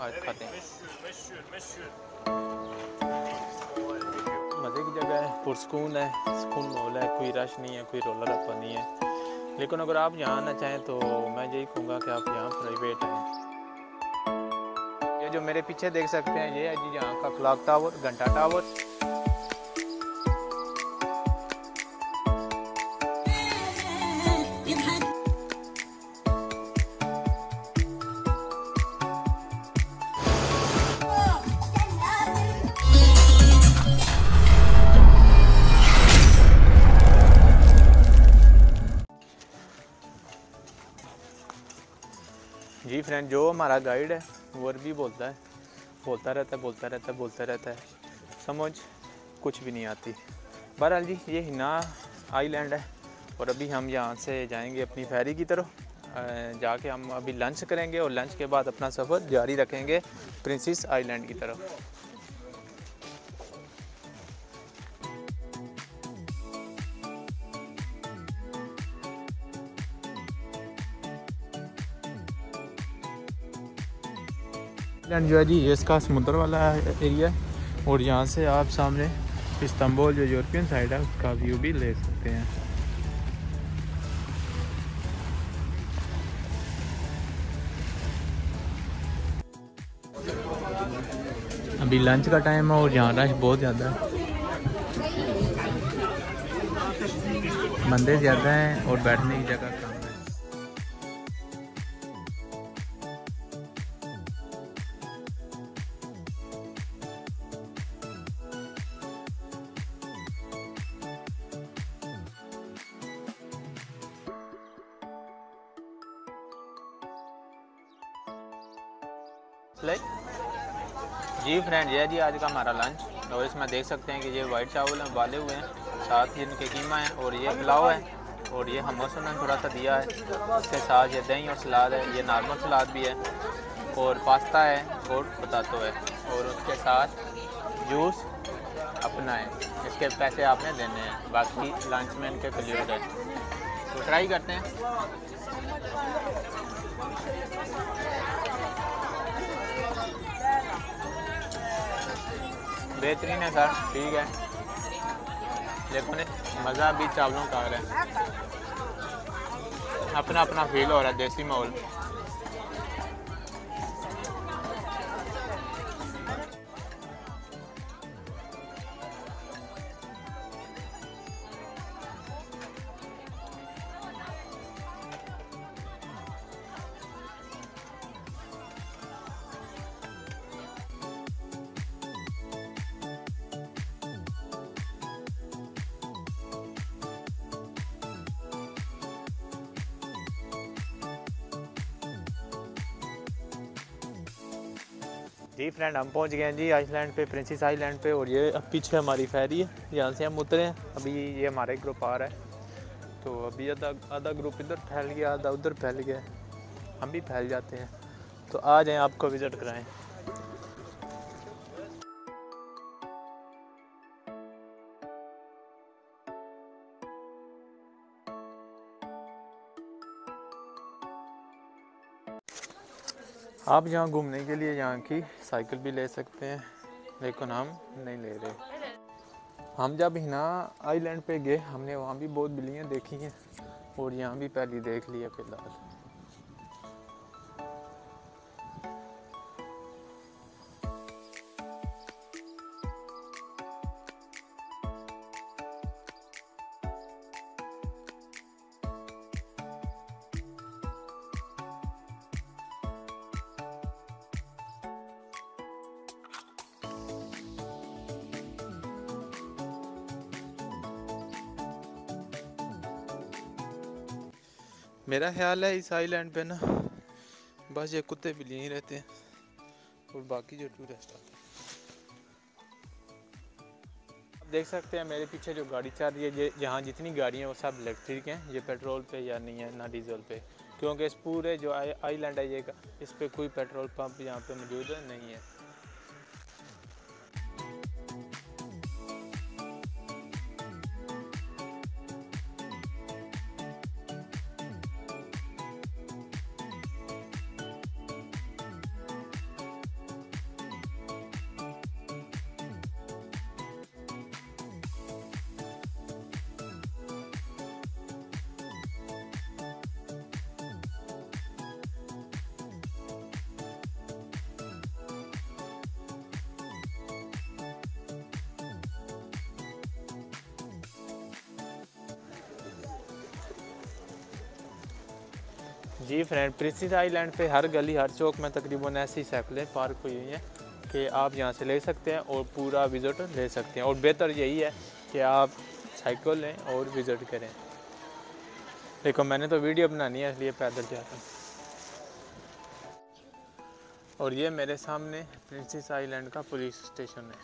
आज खाते हैं। मज़े की जगह है, पुरस्कून है, सुकून माहौल है, कोई रश नहीं है, कोई रोला रप्पा नहीं है। लेकिन अगर आप यहाँ आना चाहें तो मैं यही कहूँगा कि आप यहाँ प्राइवेट हैं। ये जो मेरे पीछे देख सकते हैं, ये है जी यहाँ का क्लॉक टावर घंटा टावर हमारा गाइड है, वो भी बोलता है। बोलता रहता है, बोलता रहता है, बोलता रहता है। समझ कुछ भी नहीं आती। बहरहाल जी, ये हिना आइलैंड है और अभी हम यहाँ से जाएँगे अपनी फेरी की तरफ़। जाके हम अभी लंच करेंगे और लंच के बाद अपना सफ़र जारी रखेंगे प्रिंसेस आइलैंड की तरफ़। जो है जी ये इसका समुद्र वाला एरिया है और यहाँ से आप सामने इस्तांबुल जो यूरोपियन साइड है, उसका व्यू भी ले सकते हैं। अभी लंच का टाइम है और यहाँ रश बहुत ज़्यादा है। बंदे ज़्यादा हैं और बैठने की जगह कम जी फ्रेंड यह जी आज का हमारा लंच और इसमें देख सकते हैं कि ये वाइट चावल हैं, उबाले हुए हैं, साथ ही इनके कीमा है, और ये पुलाव है, और ये हमस उन्होंने थोड़ा सा दिया है. इसके साथ ये दही और सलाद है, ये नॉर्मल सलाद भी है, और पास्ता है, और बतातो है, और उसके साथ जूस अपना है. इसके पैसे आपने देने हैं, बाकी लंच में इनके क्लियर है तो ट्राई करते हैं. बेहतरीन है सर, ठीक है। लेकिन मज़ा भी चावलों का आ रहा है। अपना अपना फील हो रहा है, देसी माहौल। जी फ्रेंड, हम पहुँच गए हैं जी आइसलैंड पे, प्रिंसेस आइलैंड पे, और ये अब पीछे हमारी फैरी है, यहाँ से हम उतरे हैं। अभी ये हमारा ग्रुप आ रहा है तो अभी आधा आधा ग्रुप इधर फैल गया, आधा उधर फैल गया, हम भी फैल जाते हैं। तो आ जाएँ आपको विज़िट कराएँ। आप यहाँ घूमने के लिए यहाँ की साइकिल भी ले सकते हैं। लेकिन हम नहीं ले रहे। हम जब हिना आइलैंड पे गए, हमने वहाँ भी बहुत बिल्लियाँ देखी हैं और यहाँ भी पहली देख लिया फ़िलहाल। मेरा ख्याल है इस आइलैंड पे ना बस ये कुत्ते भी यहीं रहते हैं, और बाकी जो टूरिस्ट आते हैं। आप देख सकते हैं मेरे पीछे जो गाड़ी चल रही है, ये यहाँ जितनी गाड़ियाँ वो सब इलेक्ट्रिक हैं, ये पेट्रोल पे या नहीं है, ना डीजल पे। क्योंकि इस पूरे जो आइलैंड है, ये इस पर कोई पेट्रोल पंप यहाँ पे मौजूद नहीं है। जी फ्रेंड प्रिंसिस आइलैंड पे हर गली, हर चौक में तकरीबन ऐसी साइकिलें पार्क हुई हुई हैं कि आप यहाँ से ले सकते हैं और पूरा विज़िट ले सकते हैं। और बेहतर यही है कि आप साइकिल लें और विज़िट करें। देखो, मैंने तो वीडियो बनानी है, इसलिए पैदल जाता हूँ। और ये मेरे सामने प्रिंसिस आइलैंड का पुलिस स्टेशन है।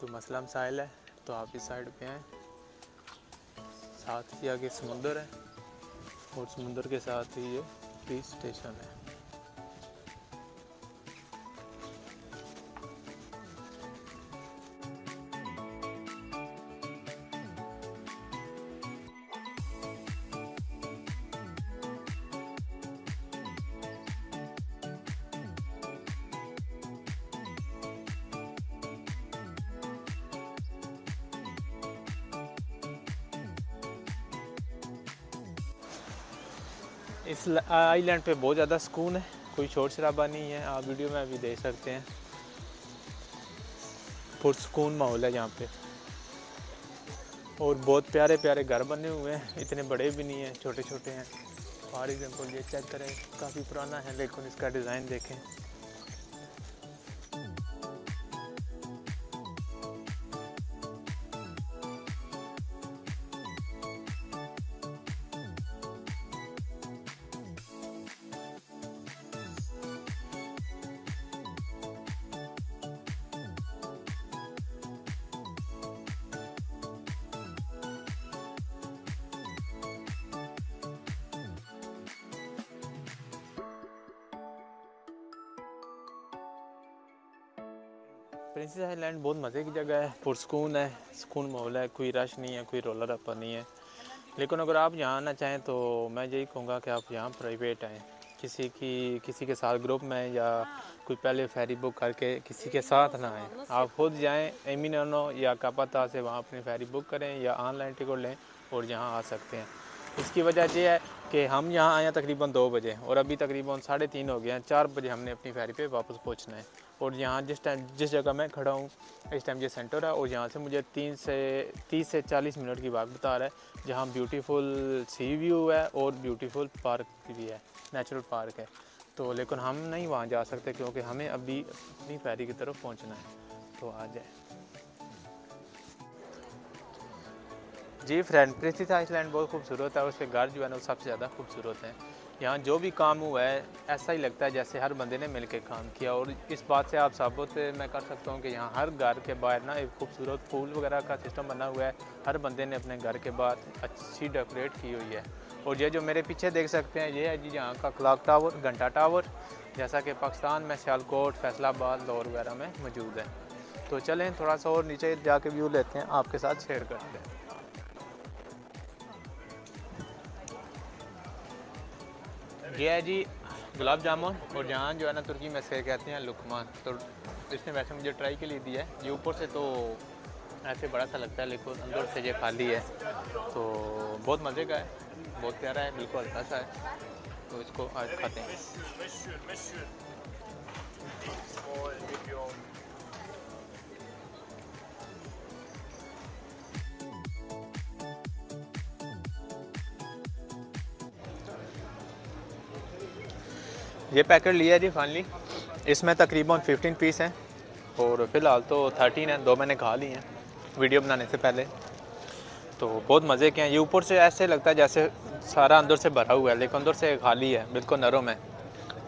तो मसला मसाइल है तो आप इस साइड पे हैं। साथ ही आगे समुंदर है। और समुंदर के साथ ही ये पुलिस स्टेशन है। इस आइलैंड पे बहुत ज़्यादा सुकून है। कोई शोर शराबा नहीं है। आप वीडियो में अभी देख सकते हैं। पुरसकून माहौल है यहाँ पे। और बहुत प्यारे प्यारे घर बने हुए हैं। इतने बड़े भी नहीं हैं छोटे छोटे हैं। फॉर एग्ज़ाम्पल ये चेक करें। काफ़ी पुराना है। लेकिन इसका डिज़ाइन देखें। प्रिंसेस आइलैंड बहुत मज़े की जगह है। पुरस्कून है। सुकून माहौल है। कोई रश नहीं है, कोई रोला रप्पा नहीं है। लेकिन अगर आप यहाँ आना चाहें तो मैं यही कहूँगा कि आप यहाँ प्राइवेट आएँ। किसी की, किसी के साथ ग्रुप में या कोई पहले फेरी बुक करके किसी के साथ ना आएँ। आप खुद जाएँ एमिनो या कापाता से वहाँ अपनी फेरी बुक करें या ऑनलाइन टिकट लें और यहाँ आ सकते हैं। इसकी वजह यह है कि हम यहाँ आए तकरीबन दो बजे और अभी तकरीबन साढ़े तीन हो गए हैं। चार बजे हमने अपनी फेरी पे वापस पहुँचना है। और यहाँ जिस टाइम जिस जगह मैं खड़ा हूँ, इस टाइम ये सेंटर है और यहाँ से मुझे तीन से, तीस से चालीस मिनट की बात बता रहा है, जहाँ ब्यूटीफुल सी व्यू है और ब्यूटीफुल पार्क भी है नेचुरल पार्क है। तो लेकिन हम नहीं वहाँ जा सकते क्योंकि हमें अभी अपनी फेरी की तरफ़ पहुँचना है। तो आ जाए। जी फ्रेंड प्रिंसिस आइसलैंड बहुत खूबसूरत है उसके घर जो है ना, वो सबसे ज़्यादा खूबसूरत है। यहाँ जो भी काम हुआ है, ऐसा ही लगता है जैसे हर बंदे ने मिलकर काम किया। और इस बात से आप साबित मैं कर सकता हूँ कि यहाँ हर घर के बाहर ना एक खूबसूरत फूल वगैरह का सिस्टम बना हुआ है। हर बंदे ने अपने घर के बाहर अच्छी डेकोरेट की हुई है। और ये जो मेरे पीछे देख सकते हैं, ये है जी यहाँ का क्लाक टावर घंटा टावर जैसा कि पाकिस्तान में सियालकोट, फैसलाबाद, लाहौर वगैरह में मौजूद है। तो चलें थोड़ा सा और नीचे जाके व्यू लेते हैं, आपके साथ शेयर करते हैं। ये है जी गुलाब जामुन और जहाँ जो है ना तुर्की में से कहते हैं, लुकमान। तो इसने वैसे मुझे ट्राई के लिए दिया है। ये ऊपर से तो ऐसे बड़ा सा लगता है, लेकिन अंदर से ये खाली है। तो बहुत मज़े का है, बहुत प्यारा है, बिल्कुल हल्का सा है। तो इसको आज खाते हैं। ये पैकेट लिया जी फाइनली इसमें तकरीबन 15 पीस हैं। और फ़िलहाल तो 13 हैं, दो मैंने खा ली हैं वीडियो बनाने से पहले। तो बहुत मज़े के हैं। ये ऊपर से ऐसे लगता है जैसे सारा अंदर से भरा हुआ है, लेकिन अंदर से खाली है, बिल्कुल नरम है।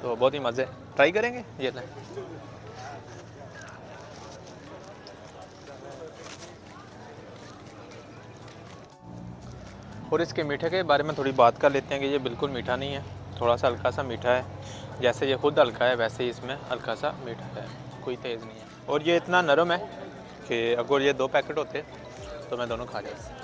तो बहुत ही मज़े। ट्राई करेंगे? ये लें और इसके मीठे के बारे में थोड़ी बात कर लेते हैं कि ये बिल्कुल मीठा नहीं है। थोड़ा सा हल्का सा मीठा है। जैसे ये खुद हल्का है, वैसे ही इसमें हल्का सा मीठा है, कोई तेज़ नहीं है। और ये इतना नरम है कि अगर ये दो पैकेट होते तो मैं दोनों खा जाता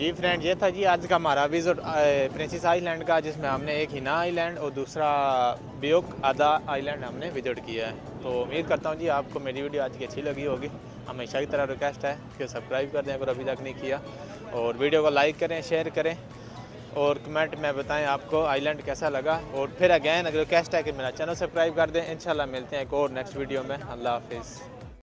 जी फ्रेंड ये था जी आज का हमारा विज़िट प्रिंसेस आइलैंड का जिसमें हमने एक हिना आइलैंड और दूसरा ब्योक आधा आइलैंड हमने विज़िट किया है। तो उम्मीद करता हूँ जी आपको मेरी वीडियो आज की अच्छी लगी होगी। हमेशा की तरह रिक्वेस्ट है कि सब्सक्राइब कर दें अगर अभी तक नहीं किया। और वीडियो को लाइक करें शेयर करें और कमेंट में बताएँ आपको आइलैंड कैसा लगा। और फिर अगैन अगर रिक्वेस्ट है कि मेरा चैनल सब्सक्राइब कर दें, इंशाल्लाह मिलते हैं एक और नेक्स्ट वीडियो में। अल्लाह हाफिज़।